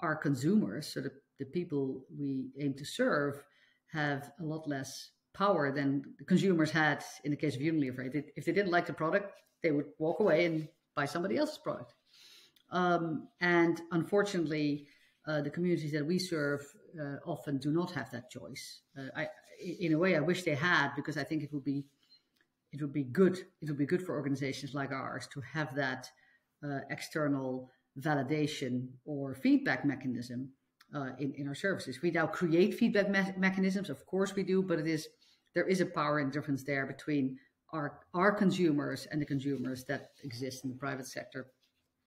our consumers, so the, the people we aim to serve, have a lot less power than the consumers had in the case of Unilever. If they didn't like the product, they would walk away and buy somebody else's product. Um, and unfortunately, uh, the communities that we serve uh, often do not have that choice. Uh, I, in a way, I wish they had because I think it would be it would be good. It would be good for organizations like ours to have that uh, external validation or feedback mechanism uh, in, in our services. We now create feedback me- mechanisms, of course we do, but it is there is a power and difference there between our our consumers and the consumers that exist in the private sector